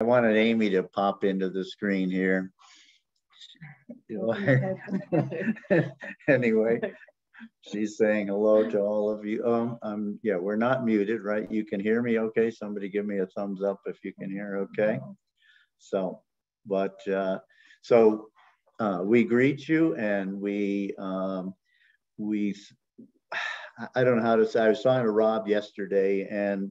I wanted Amy to pop into the screen here. anyway, she's saying hello to all of you. Um, um, yeah, we're not muted, right? You can hear me okay? Somebody give me a thumbs up if you can hear okay. So, but uh, so uh, we greet you and we um, we I don't know how to say. I was talking to Rob yesterday, and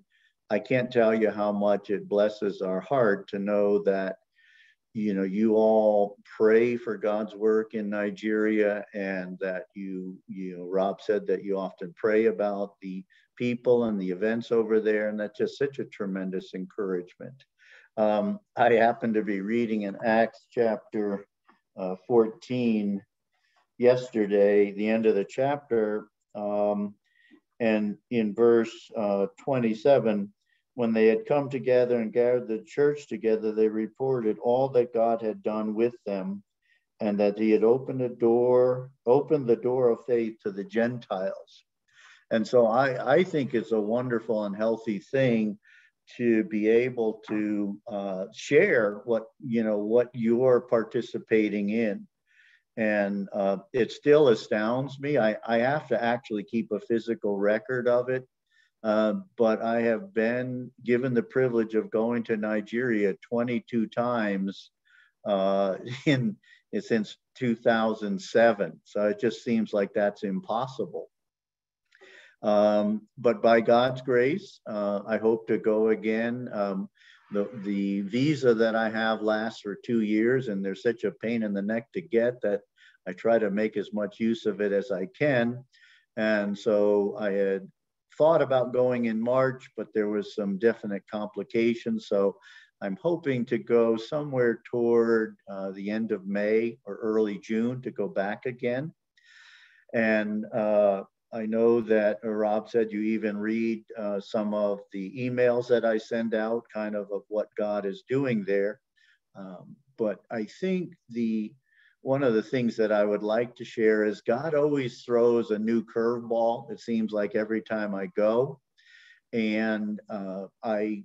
I can't tell you how much it blesses our heart to know that you know you all pray for God's work in Nigeria, and that you you know Rob said that you often pray about the people and the events over there, and that's just such a tremendous encouragement. Um, I happen to be reading in Acts chapter uh, 14 yesterday, the end of the chapter, um, and in verse uh, 27, when they had come together and gathered the church together, they reported all that God had done with them and that he had opened a door, opened the door of faith to the Gentiles. And so I, I think it's a wonderful and healthy thing to be able to uh, share what you know what you're participating in. And uh, it still astounds me. I, I have to actually keep a physical record of it uh, but i have been given the privilege of going to nigeria 22 times uh, in since 2007 so it just seems like that's impossible um, but by God's grace, uh, I hope to go again. Um, the, the visa that I have lasts for two years, and there's such a pain in the neck to get that I try to make as much use of it as I can. And so I had thought about going in March, but there was some definite complications. So I'm hoping to go somewhere toward uh, the end of May or early June to go back again. And uh, I know that uh, Rob said you even read uh, some of the emails that I send out, kind of of what God is doing there. Um, but I think the one of the things that I would like to share is God always throws a new curveball. It seems like every time I go, and uh, I,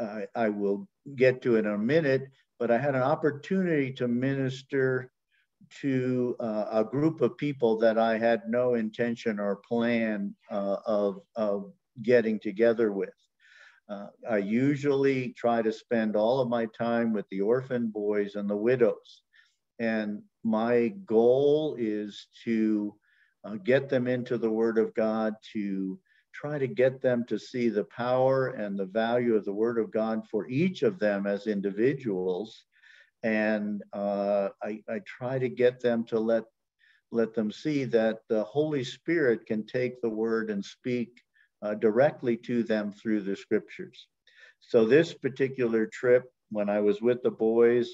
I I will get to it in a minute. But I had an opportunity to minister to uh, a group of people that I had no intention or plan uh, of, of getting together with. Uh, I usually try to spend all of my time with the orphan boys and the widows. And my goal is to uh, get them into the Word of God, to try to get them to see the power and the value of the Word of God for each of them as individuals and uh, I, I try to get them to let let them see that the Holy Spirit can take the word and speak uh, directly to them through the scriptures. So this particular trip, when I was with the boys,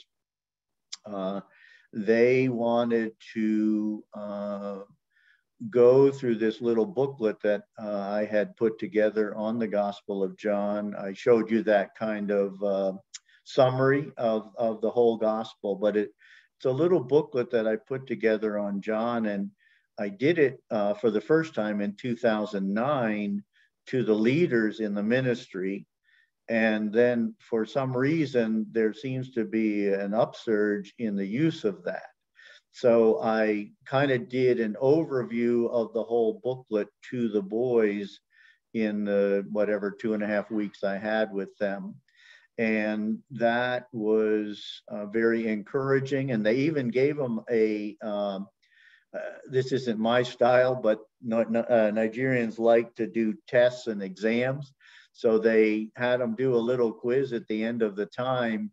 uh, they wanted to uh, go through this little booklet that uh, I had put together on the Gospel of John. I showed you that kind of uh, summary of, of the whole gospel, but it, it's a little booklet that I put together on John, and I did it uh, for the first time in 2009 to the leaders in the ministry. And then for some reason, there seems to be an upsurge in the use of that. So I kind of did an overview of the whole booklet to the boys in the whatever two and a half weeks I had with them and that was uh, very encouraging. And they even gave them a, um, uh, this isn't my style, but uh, Nigerians like to do tests and exams. So they had them do a little quiz at the end of the time.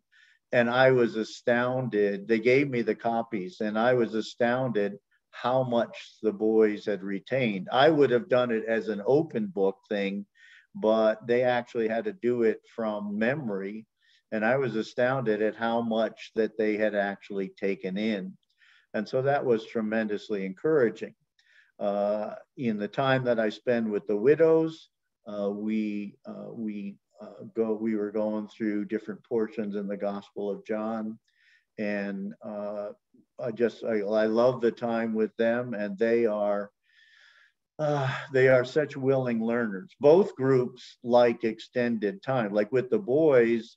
And I was astounded. They gave me the copies, and I was astounded how much the boys had retained. I would have done it as an open book thing, but they actually had to do it from memory. And I was astounded at how much that they had actually taken in. And so that was tremendously encouraging. Uh, in the time that I spend with the widows, uh, we uh, we uh, go we were going through different portions in the Gospel of John, and uh, I just I, I love the time with them, and they are uh, they are such willing learners. Both groups like extended time. Like with the boys,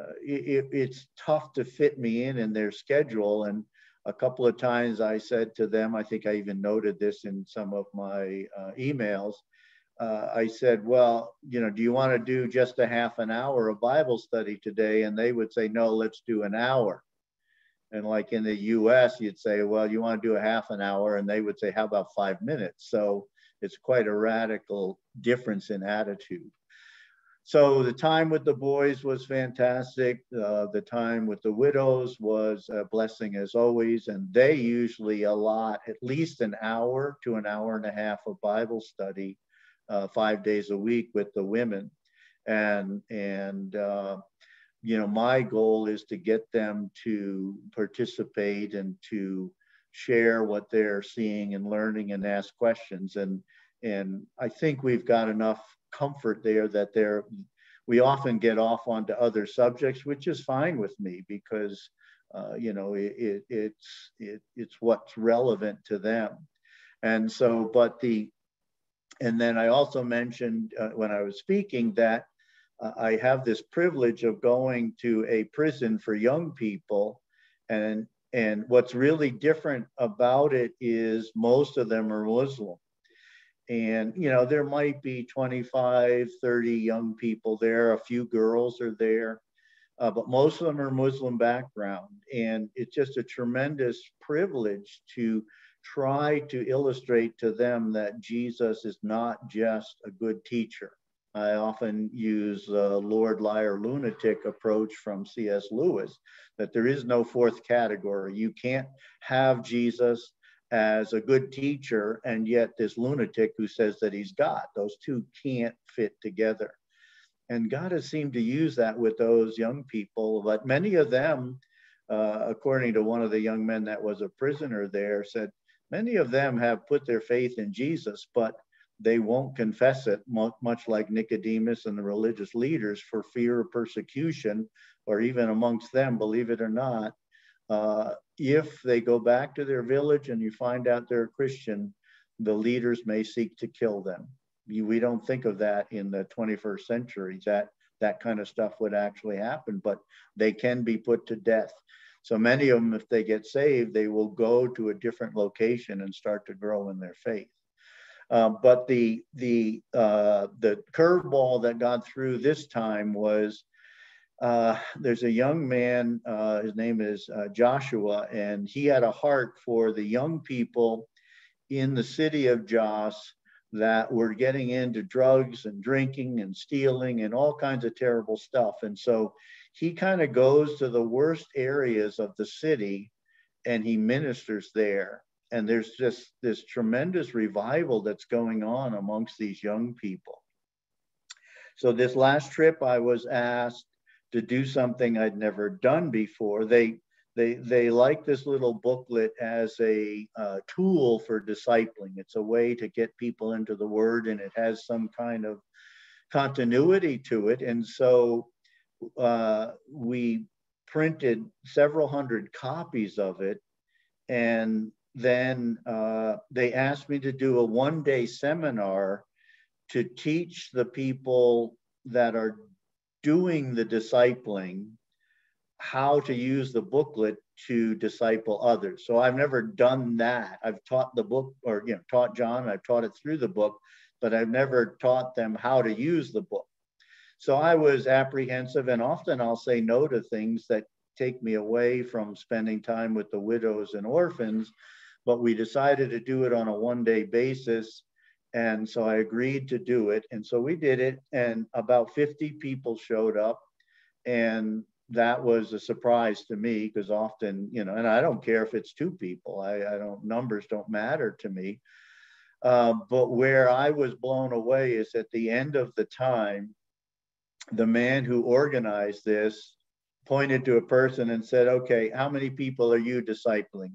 uh, it, it's tough to fit me in in their schedule. And a couple of times I said to them, I think I even noted this in some of my emails. Uh, I said, well, you know, do you want to do just a half an hour of Bible study today? And they would say, no, let's do an hour. And like in the US, you'd say, well, you want to do a half an hour? And they would say, how about five minutes? So it's quite a radical difference in attitude. So the time with the boys was fantastic. Uh, the time with the widows was a blessing as always. And they usually allot at least an hour to an hour and a half of Bible study uh, five days a week with the women. And, and uh, you know, my goal is to get them to participate and to share what they're seeing and learning and ask questions. And, and I think we've got enough comfort there that they're, we often get off onto other subjects, which is fine with me because uh, you know it, it, it's it, it's what's relevant to them. And so, but the and then I also mentioned uh, when I was speaking that uh, I have this privilege of going to a prison for young people, and and what's really different about it is most of them are Muslim. And you know there might be 25 30 young people there a few girls are there uh, but most of them are muslim background. And it's just a tremendous privilege to try to illustrate to them that jesus is not just a good teacher i often use the lord liar lunatic approach from cs lewis that there is no fourth category you can't have jesus as a good teacher and yet this lunatic who says that he's God. Those two can't fit together. And God has seemed to use that with those young people, but many of them, uh, according to one of the young men that was a prisoner there, said many of them have put their faith in Jesus, but they won't confess it, much like Nicodemus and the religious leaders, for fear of persecution, or even amongst them, believe it or not, uh, if they go back to their village and you find out they're a Christian, the leaders may seek to kill them. We don't think of that in the 21st century, that that kind of stuff would actually happen, but they can be put to death. So many of them, if they get saved, they will go to a different location and start to grow in their faith. Um, but the the uh, the curveball that got through this time was uh, there's a young man, uh, his name is uh, Joshua, and he had a heart for the young people in the city of Jos that were getting into drugs and drinking and stealing and all kinds of terrible stuff. And so he kind of goes to the worst areas of the city and he ministers there. And there's just this tremendous revival that's going on amongst these young people. So, this last trip, I was asked to do something I'd never done before. They they they like this little booklet as a uh, tool for discipling. It's a way to get people into the Word, and it has some kind of continuity to it. And so uh, we printed several hundred copies of it, and then uh, they asked me to do a one-day seminar to teach the people that are doing the discipling, how to use the booklet to disciple others. So I've never done that. I've taught the book or you know taught John, I've taught it through the book, but I've never taught them how to use the book. So I was apprehensive and often I'll say no to things that take me away from spending time with the widows and orphans, but we decided to do it on a one day basis and so I agreed to do it. And so we did it, and about 50 people showed up. And that was a surprise to me because often, you know, and I don't care if it's two people, I, I don't, numbers don't matter to me. Uh, but where I was blown away is at the end of the time, the man who organized this pointed to a person and said, Okay, how many people are you discipling?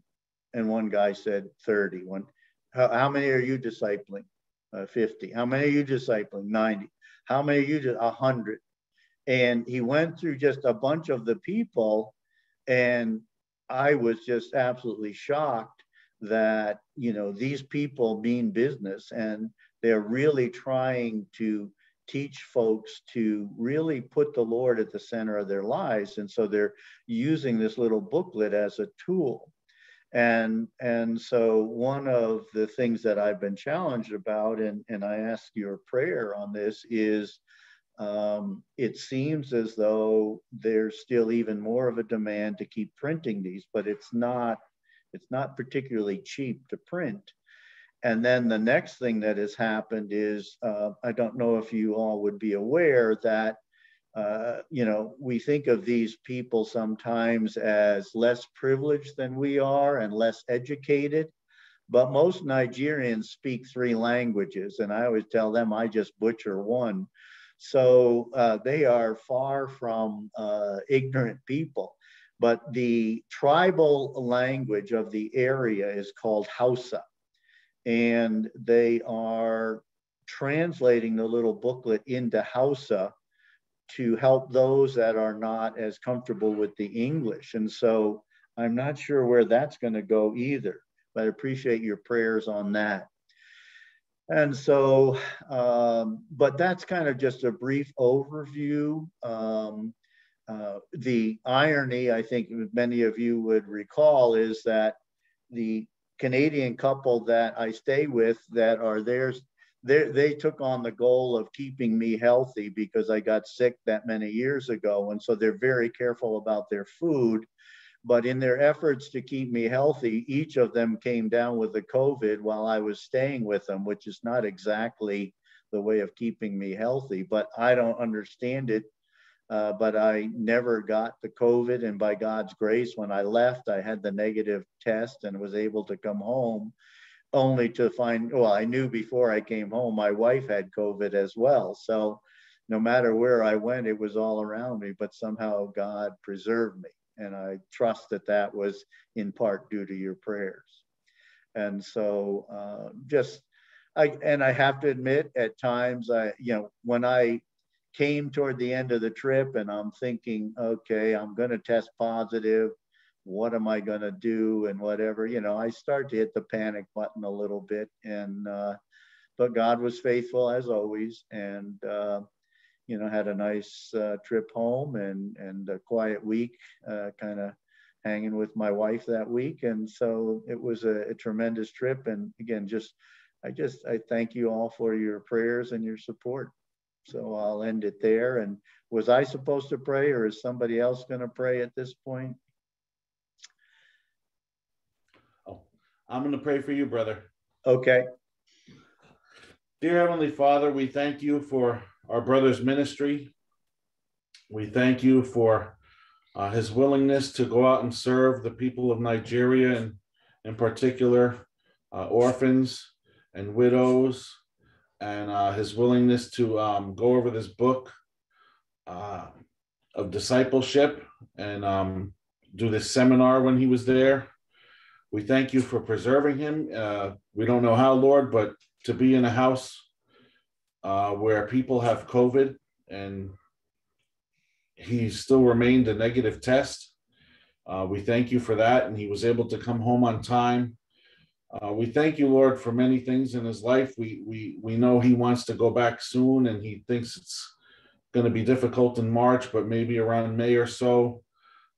And one guy said 30. One, how, how many are you discipling? uh, 50. How many are you discipling? 90. How many are you just 100? And he went through just a bunch of the people and I was just absolutely shocked that, you know, these people mean business and they're really trying to teach folks to really put the Lord at the center of their lives. And so they're using this little booklet as a tool. And, and so one of the things that I've been challenged about, and, and I ask your prayer on this, is um, it seems as though there's still even more of a demand to keep printing these, but it's not, it's not particularly cheap to print. And then the next thing that has happened is, uh, I don't know if you all would be aware that, uh, you know, we think of these people sometimes as less privileged than we are and less educated. But most Nigerians speak three languages, and I always tell them I just butcher one. So uh, they are far from uh, ignorant people. But the tribal language of the area is called Hausa and they are translating the little booklet into Hausa to help those that are not as comfortable with the English. And so I'm not sure where that's going to go either, but I appreciate your prayers on that. And so, um, but that's kind of just a brief overview. Um, uh, the irony, I think many of you would recall, is that the Canadian couple that I stay with that are theirs, they took on the goal of keeping me healthy because I got sick that many years ago. And so they're very careful about their food. But in their efforts to keep me healthy, each of them came down with the COVID while I was staying with them, which is not exactly the way of keeping me healthy. But I don't understand it uh, but I never got the COVID. And by God's grace, when I left, I had the negative test and was able to come home only to find, well, I knew before I came home, my wife had COVID as well. So no matter where I went, it was all around me, but somehow God preserved me. And I trust that that was in part due to your prayers. And so uh, just, I, and I have to admit at times I, you know, when I came toward the end of the trip and I'm thinking, okay, I'm going to test positive. What am I going to do? And whatever, you know, I start to hit the panic button a little bit. And, uh, but God was faithful as always. And, uh, you know, had a nice uh, trip home and, and a quiet week, uh, kind of hanging with my wife that week. And so it was a, a tremendous trip. And again, just, I just, I thank you all for your prayers and your support. So I'll end it there. And was I supposed to pray or is somebody else going to pray at this point? Oh, I'm going to pray for you, brother. Okay. Dear Heavenly Father, we thank you for our brother's ministry. We thank you for uh, his willingness to go out and serve the people of Nigeria and, in particular, uh, orphans and widows and uh, his willingness to um, go over this book uh, of discipleship and um, do this seminar when he was there. We thank you for preserving him. Uh, we don't know how, Lord, but to be in a house uh, where people have COVID and he still remained a negative test. Uh, we thank you for that. And he was able to come home on time uh, we thank you, Lord, for many things in his life. We we we know he wants to go back soon, and he thinks it's going to be difficult in March, but maybe around May or so.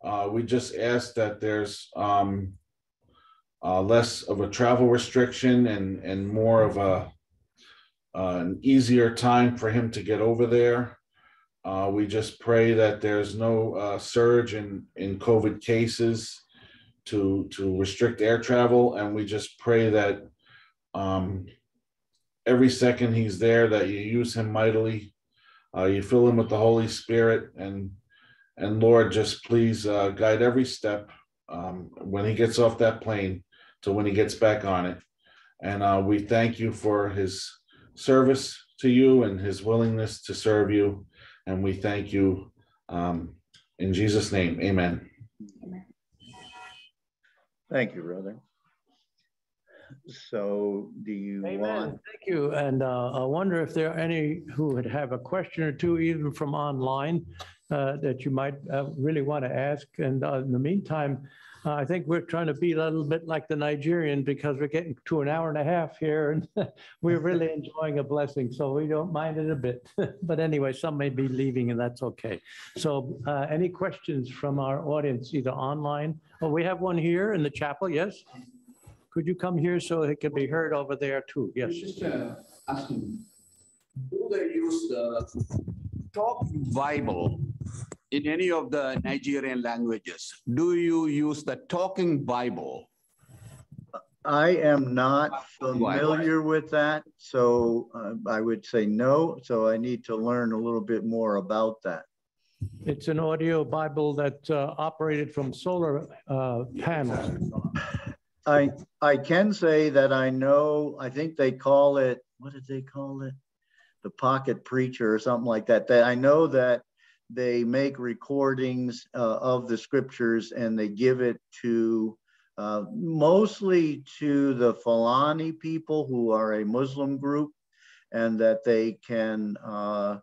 Uh, we just ask that there's um, uh, less of a travel restriction and and more of a uh, an easier time for him to get over there. Uh, we just pray that there's no uh, surge in in COVID cases to to restrict air travel, and we just pray that um, every second he's there, that you use him mightily, uh, you fill him with the Holy Spirit, and and Lord, just please uh, guide every step um, when he gets off that plane to when he gets back on it. And uh, we thank you for his service to you and his willingness to serve you. And we thank you um, in Jesus' name. Amen. Amen. Thank you, brother. So do you Amen. want? Thank you. And uh, I wonder if there are any who would have a question or two, even from online. uh, that you might uh, really want to ask. And uh, in the meantime, uh, I think we're trying to be a little bit like the Nigerian because we're getting to an hour and a half here and we're really enjoying a blessing. So we don't mind it a bit. but anyway, some may be leaving and that's okay. So uh, any questions from our audience, either online? Oh, we have one here in the chapel, yes? Could you come here so it can be heard over there too? Yes. Just uh, asking, do they use the talk Bible in any of the Nigerian languages? Do you use the talking Bible? I am not familiar with that, so uh, I would say no. So I need to learn a little bit more about that. It's an audio Bible that uh, operated from solar uh, panels. I I can say that I know. I think they call it. What did they call it? The pocket preacher or something like that. That I know that they make recordings uh, of the scriptures and they give it to uh, mostly to the Fulani people who are a Muslim group, and that they can uh,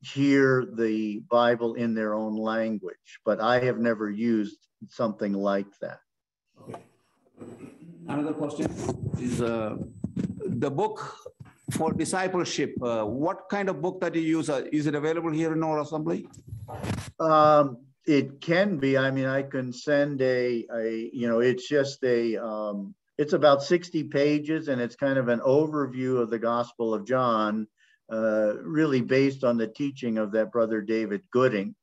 hear the Bible in their own language. But I have never used something like that. Okay. Another question is uh, the book for discipleship. Uh, what kind of book that you use? Uh, is it available here in our assembly? Um, it can be. I mean, I can send a, a you know, it's just a, um, it's about 60 pages and it's kind of an overview of the Gospel of John, uh, really based on the teaching of that brother David Gooding.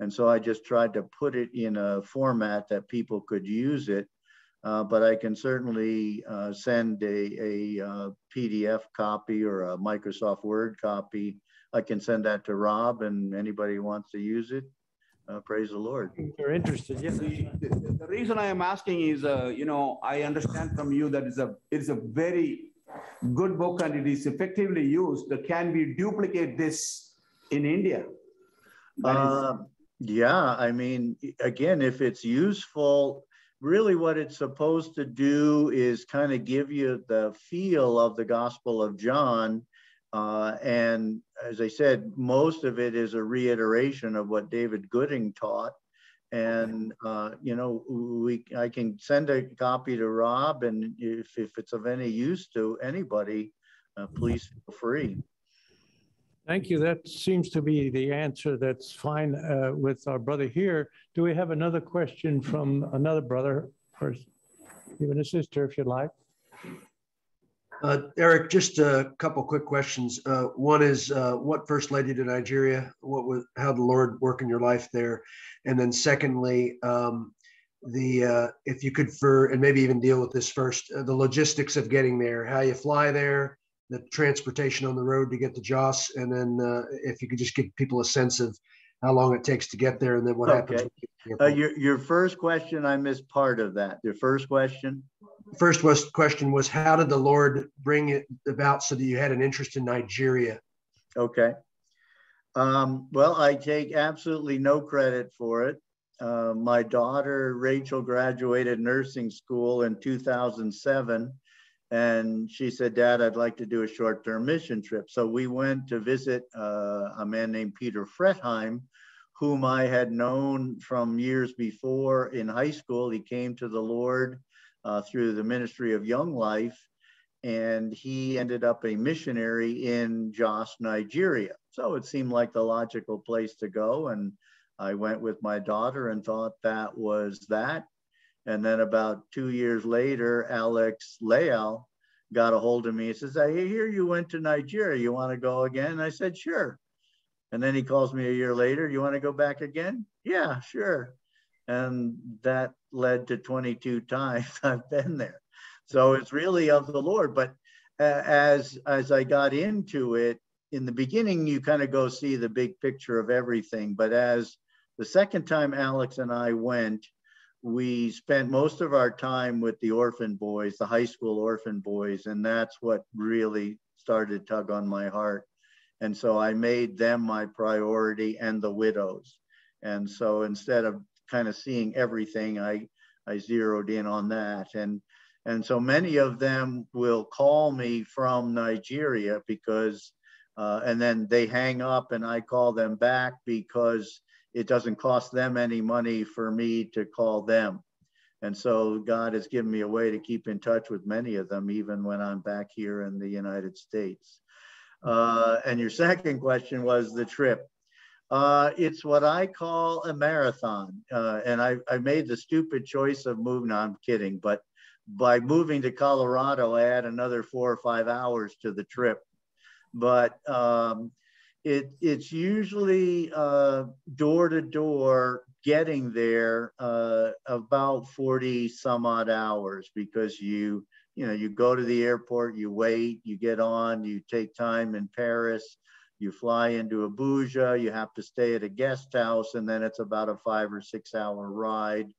And so I just tried to put it in a format that people could use it. Uh, but I can certainly uh, send a, a, a, uh, PDF copy or a Microsoft Word copy. I can send that to Rob and anybody who wants to use it. Uh, praise the Lord. If you're interested, yes. The, the, the, reason I am asking is, uh, you know, I understand from you that it's a, it's a very good book and it is effectively used. Can we duplicate this in India? yeah, I mean, again, if it's useful, really what it's supposed to do is kind of give you the feel of the Gospel of John. Uh, and as I said, most of it is a reiteration of what David Gooding taught. And uh, you know, we I can send a copy to Rob, and if, if it's of any use to anybody, uh, please feel free. Thank you. That seems to be the answer. That's fine uh, with our brother here. Do we have another question from another brother or even a sister, if you'd like? Uh, Eric, just a couple quick questions. Uh, one is uh, what first led you to Nigeria? What was how the Lord work in your life there? And then secondly, um, the uh, if you could for and maybe even deal with this first, uh, the logistics of getting there, how you fly there, the transportation on the road to get to Jos, and then uh, if you could just give people a sense of how long it takes to get there, and then what okay. happens. Uh, your your first question, I missed part of that. Your first question. First was question was how did the Lord bring it about so that you had an interest in Nigeria? Okay. Um, well, I take absolutely no credit for it. Uh, my daughter Rachel graduated nursing school in 2007 and she said, Dad, I'd like to do a short term mission trip. So we went to visit uh, a man named Peter Fretheim, whom I had known from years before in high school. He came to the Lord uh, through the ministry of Young Life, and he ended up a missionary in Jos, Nigeria. So it seemed like the logical place to go. And I went with my daughter and thought that was that. And then about two years later, Alex Leal got a hold of me. He says, I hear you went to Nigeria. You want to go again? And I said, sure. And then he calls me a year later. You want to go back again? Yeah, sure. And that led to 22 times I've been there. So it's really of the Lord. But uh, as as I got into it, in the beginning, you kind of go see the big picture of everything. But as the second time Alex and I went, we spent most of our time with the orphan boys, the high school orphan boys, and that's what really started to tug on my heart. And so I made them my priority and the widows. And so instead of kind of seeing everything, I, I zeroed in on that. And, and so many of them will call me from Nigeria because, uh, and then they hang up and I call them back because it doesn't cost them any money for me to call them. And so God has given me a way to keep in touch with many of them, even when I'm back here in the United States. Uh, and your second question was the trip. Uh, it's what I call a marathon. Uh, and I, I made the stupid choice of moving. No, I'm kidding. But by moving to Colorado, I add another four or five hours to the trip. But um, it, it's usually uh, door to door getting there uh, about 40 some odd hours because you you know you go to the airport you wait you get on you take time in paris you fly into abuja you have to stay at a guest house and then it's about a five or six hour ride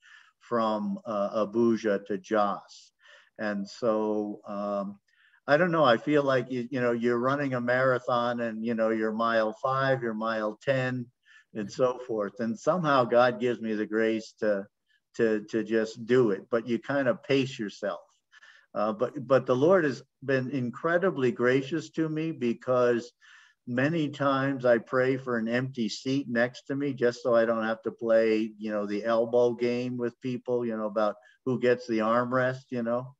from uh, abuja to jos. And so um, i don't know i feel like you, you know you're running a marathon and you know you're mile five you're mile 10 and so forth. And somehow God gives me the grace to to to just do it. But you kind of pace yourself. Uh, but but the Lord has been incredibly gracious to me because many times I pray for an empty seat next to me just so I don't have to play, you know, the elbow game with people, you know, about who gets the armrest, you know.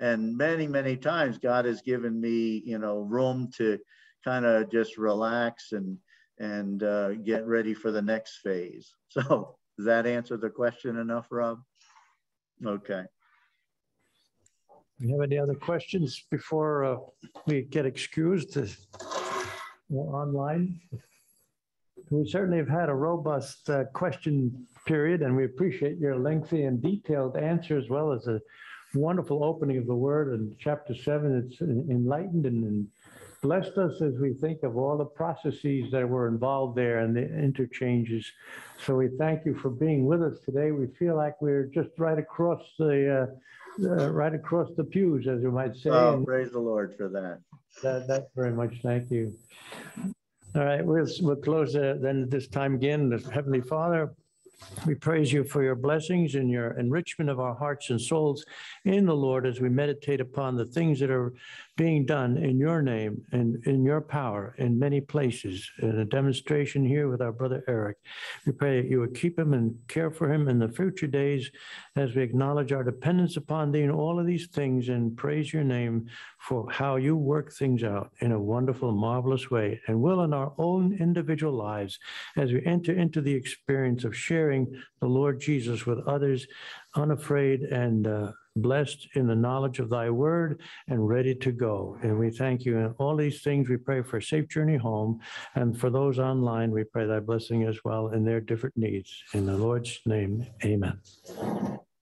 And many, many times God has given me, you know, room to kind of just relax and and uh, get ready for the next phase. So does that answer the question enough, Rob? Okay. You have any other questions before uh, we get excused online? We certainly have had a robust uh, question period, and we appreciate your lengthy and detailed answer as well as a wonderful opening of the word in chapter seven. It's enlightened and blessed us as we think of all the processes that were involved there and the interchanges. So we thank you for being with us today. We feel like we're just right across the uh, uh, right across the pews, as you might say. Oh, praise the Lord for that. That, that very much. Thank you. All right, we'll, we'll close uh, then this time again. Heavenly Father, we praise you for your blessings and your enrichment of our hearts and souls in the Lord as we meditate upon the things that are being done in your name and in your power in many places. In a demonstration here with our brother Eric, we pray that you would keep him and care for him in the future days as we acknowledge our dependence upon thee in all of these things and praise your name for how you work things out in a wonderful, marvelous way and will in our own individual lives as we enter into the experience of sharing the Lord Jesus with others unafraid and uh, blessed in the knowledge of thy word and ready to go. And we thank you. And all these things we pray for a safe journey home. And for those online, we pray thy blessing as well in their different needs. In the Lord's name, amen.